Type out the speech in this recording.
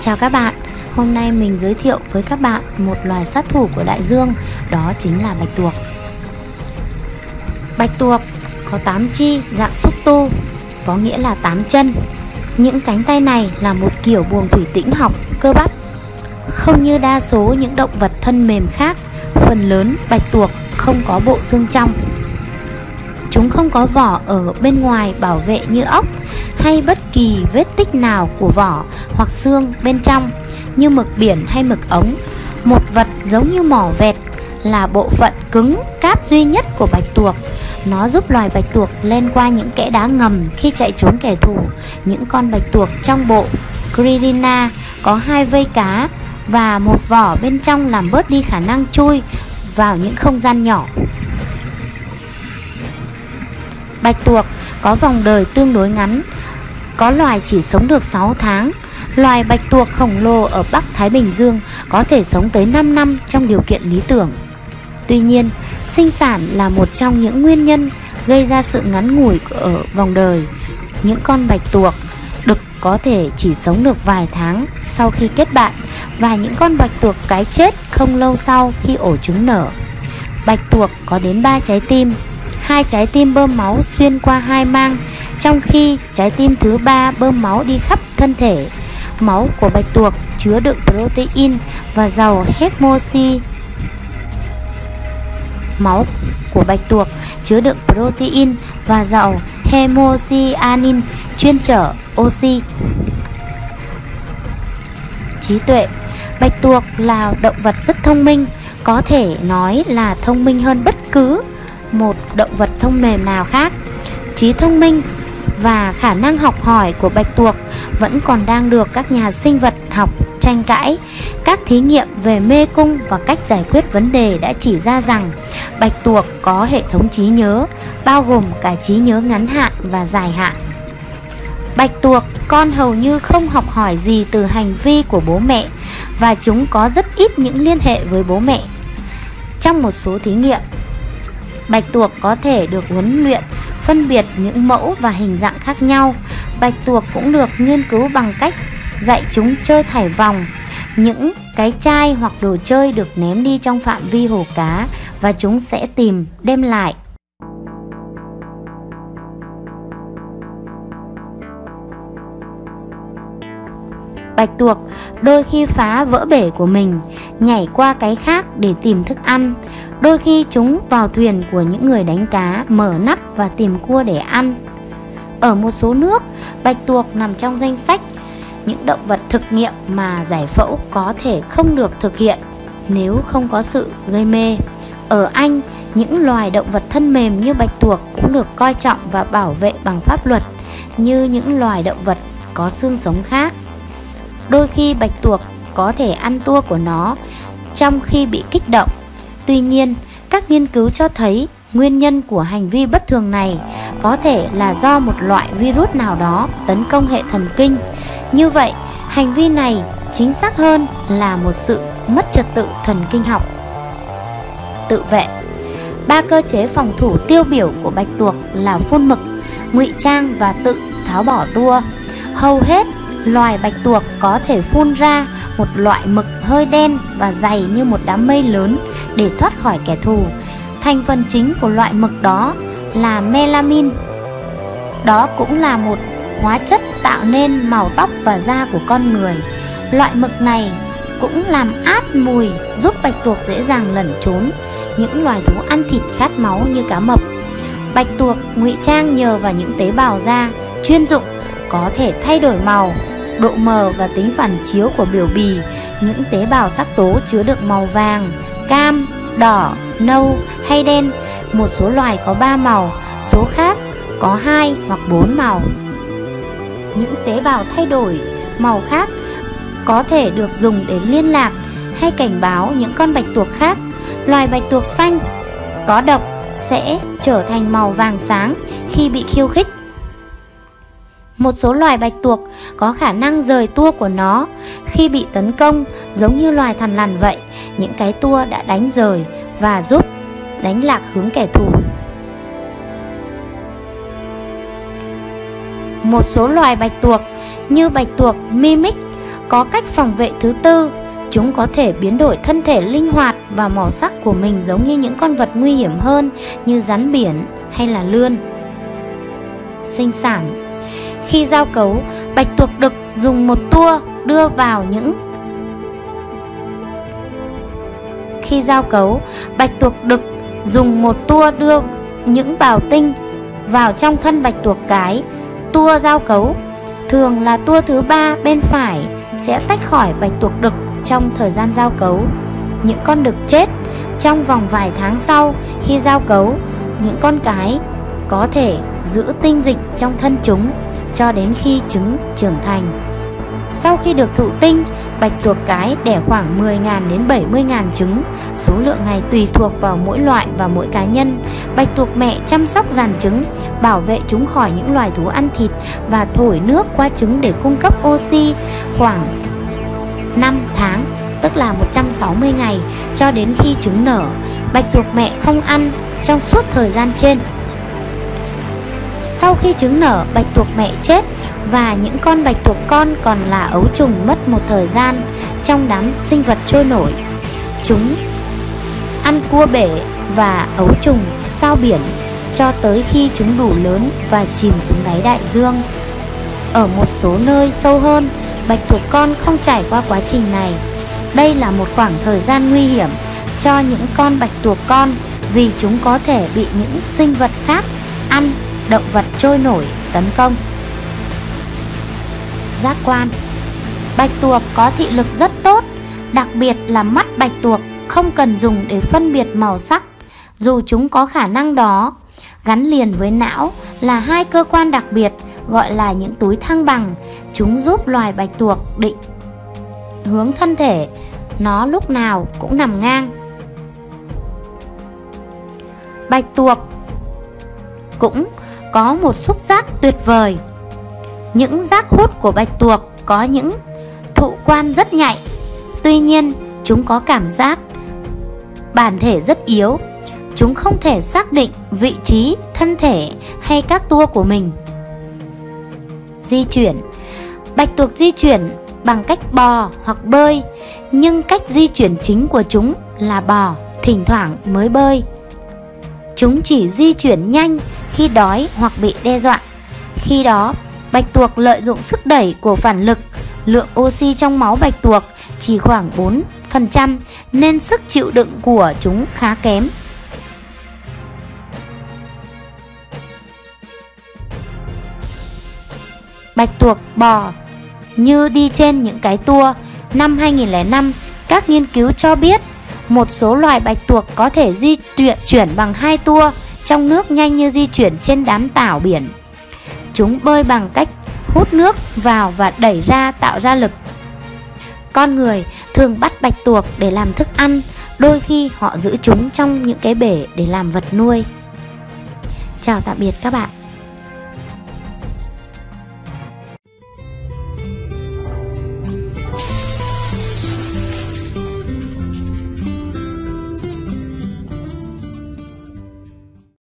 Chào các bạn, hôm nay mình giới thiệu với các bạn một loài sát thủ của đại dương, đó chính là bạch tuộc. Bạch tuộc có 8 chi dạng xúc tu, có nghĩa là 8 chân. Những cánh tay này là một kiểu buồng thủy tĩnh học cơ bắp. Không như đa số những động vật thân mềm khác, phần lớn bạch tuộc không có bộ xương trong. Chúng không có vỏ ở bên ngoài bảo vệ như ốc hay bất kỳ vết tích nào của vỏ hoặc xương bên trong như mực biển hay mực ống. Một vật giống như mỏ vẹt là bộ phận cứng cáp duy nhất của bạch tuộc. Nó giúp loài bạch tuộc lên qua những kẽ đá ngầm khi chạy trốn kẻ thù. Những con bạch tuộc trong bộ Gririna có hai vây cá và một vỏ bên trong làm bớt đi khả năng chui vào những không gian nhỏ. Bạch tuộc có vòng đời tương đối ngắn, có loài chỉ sống được 6 tháng. Loài bạch tuộc khổng lồ ở Bắc Thái Bình Dương có thể sống tới 5 năm trong điều kiện lý tưởng. Tuy nhiên, sinh sản là một trong những nguyên nhân gây ra sự ngắn ngủi ở vòng đời. Những con bạch tuộc đực có thể chỉ sống được vài tháng sau khi kết bạn và những con bạch tuộc cái chết không lâu sau khi ổ trứng nở. Bạch tuộc có đến 3 trái tim, hai trái tim bơm máu xuyên qua hai mang, trong khi trái tim thứ ba bơm máu đi khắp thân thể. Máu của bạch tuộc chứa đựng protein và giàu hemoxy. Máu của bạch tuộc chứa đựng protein và giàu hemocyanin chuyên chở oxy. Trí tuệ Bạch tuộc là động vật rất thông minh, có thể nói là thông minh hơn bất cứ một động vật thông mềm nào khác. Trí thông minh và khả năng học hỏi của bạch tuộc vẫn còn đang được các nhà sinh vật học tranh cãi. Các thí nghiệm về mê cung và cách giải quyết vấn đề đã chỉ ra rằng bạch tuộc có hệ thống trí nhớ, bao gồm cả trí nhớ ngắn hạn và dài hạn. Bạch tuộc con hầu như không học hỏi gì từ hành vi của bố mẹ và chúng có rất ít những liên hệ với bố mẹ. Trong một số thí nghiệm, bạch tuộc có thể được huấn luyện phân biệt những mẫu và hình dạng khác nhau. Bạch tuộc cũng được nghiên cứu bằng cách dạy chúng chơi thải vòng. Những cái chai hoặc đồ chơi được ném đi trong phạm vi hồ cá và chúng sẽ tìm đem lại Bạch tuộc đôi khi phá vỡ bể của mình, nhảy qua cái khác để tìm thức ăn. Đôi khi chúng vào thuyền của những người đánh cá, mở nắp và tìm cua để ăn. Ở một số nước, bạch tuộc nằm trong danh sách những động vật thực nghiệm mà giải phẫu có thể không được thực hiện nếu không có sự gây mê. Ở Anh, những loài động vật thân mềm như bạch tuộc cũng được coi trọng và bảo vệ bằng pháp luật như những loài động vật có xương sống khác. Đôi khi bạch tuộc có thể ăn tua của nó trong khi bị kích động. Tuy nhiên, các nghiên cứu cho thấy nguyên nhân của hành vi bất thường này có thể là do một loại virus nào đó tấn công hệ thần kinh. Như vậy, hành vi này chính xác hơn là một sự mất trật tự thần kinh học. Tự vệ Ba cơ chế phòng thủ tiêu biểu của bạch tuộc là phun mực, ngụy trang và tự tháo bỏ tua. Hầu hết loài bạch tuộc có thể phun ra một loại mực hơi đen và dày như một đám mây lớn để thoát khỏi kẻ thù. Thành phần chính của loại mực đó là melamin. Đó cũng là một hóa chất tạo nên màu tóc và da của con người. Loại mực này cũng làm át mùi giúp bạch tuộc dễ dàng lẩn trốn những loài thú ăn thịt khát máu như cá mập. Bạch tuộc ngụy trang nhờ vào những tế bào da chuyên dụng có thể thay đổi màu độ mờ và tính phản chiếu của biểu bì, những tế bào sắc tố chứa đựng màu vàng, cam, đỏ, nâu hay đen. Một số loài có 3 màu, số khác có 2 hoặc 4 màu. Những tế bào thay đổi màu khác có thể được dùng để liên lạc hay cảnh báo những con bạch tuộc khác. Loài bạch tuộc xanh có độc sẽ trở thành màu vàng sáng khi bị khiêu khích một số loài bạch tuộc có khả năng rời tua của nó khi bị tấn công giống như loài thằn lằn vậy. Những cái tua đã đánh rời và giúp đánh lạc hướng kẻ thù. Một số loài bạch tuộc như bạch tuộc mimic có cách phòng vệ thứ tư Chúng có thể biến đổi thân thể linh hoạt và màu sắc của mình giống như những con vật nguy hiểm hơn như rắn biển hay là lươn. Sinh sản Khi giao cấu, bạch tuộc đực dùng một tua đưa vào những Khi giao cấu, bạch tuộc đực dùng một tua đưa những bào tinh vào trong thân bạch tuộc cái. Tua giao cấu thường là tua thứ ba bên phải sẽ tách khỏi bạch tuộc đực trong thời gian giao cấu. Những con đực chết trong vòng vài tháng sau khi giao cấu, những con cái có thể giữ tinh dịch trong thân chúng cho đến khi trứng trưởng thành. Sau khi được thụ tinh, bạch tuộc cái đẻ khoảng 10.000 đến 70.000 trứng. Số lượng này tùy thuộc vào mỗi loại và mỗi cá nhân. Bạch tuộc mẹ chăm sóc dàn trứng, bảo vệ chúng khỏi những loài thú ăn thịt và thổi nước qua trứng để cung cấp oxy khoảng 5 tháng, tức là 160 ngày cho đến khi trứng nở. Bạch tuộc mẹ không ăn trong suốt thời gian trên. Sau khi trứng nở, bạch tuộc mẹ chết và những con bạch tuộc con còn là ấu trùng mất một thời gian trong đám sinh vật trôi nổi. Chúng ăn cua bể và ấu trùng sao biển cho tới khi chúng đủ lớn và chìm xuống đáy đại dương. Ở một số nơi sâu hơn, bạch tuộc con không trải qua quá trình này. Đây là một khoảng thời gian nguy hiểm cho những con bạch tuộc con vì chúng có thể bị những sinh vật khác ăn động vật trôi nổi tấn công. Giác quan. Bạch tuộc có thị lực rất tốt, đặc biệt là mắt bạch tuộc không cần dùng để phân biệt màu sắc, dù chúng có khả năng đó. Gắn liền với não là hai cơ quan đặc biệt gọi là những túi thăng bằng. Chúng giúp loài bạch tuộc định hướng thân thể Nó lúc nào cũng nằm ngang. Bạch tuộc cũng có một xúc giác tuyệt vời những giác hút của bạch tuộc có những thụ quan rất nhạy Tuy nhiên chúng có cảm giác bản thể rất yếu Chúng không thể xác định vị trí, thân thể hay các tua của mình Di chuyển Bạch tuộc di chuyển bằng cách bò hoặc bơi, nhưng cách di chuyển chính của chúng là bò, thỉnh thoảng mới bơi. Chúng chỉ di chuyển nhanh khi đói hoặc bị đe dọa. Khi đó, bạch tuộc lợi dụng sức đẩy của phản lực, lượng oxy trong máu bạch tuộc chỉ khoảng 4% nên sức chịu đựng của chúng khá kém. Bạch tuộc bò như đi trên những cái tour. Năm 2005, các nghiên cứu cho biết một số loài bạch tuộc có thể di chuyển chuyển bằng hai tour trong nước nhanh như di chuyển trên đám tảo biển. Chúng bơi bằng cách hút nước vào và đẩy ra tạo ra lực. Con người thường bắt bạch tuộc để làm thức ăn, đôi khi họ giữ chúng trong những cái bể để làm vật nuôi. Chào tạm biệt các bạn.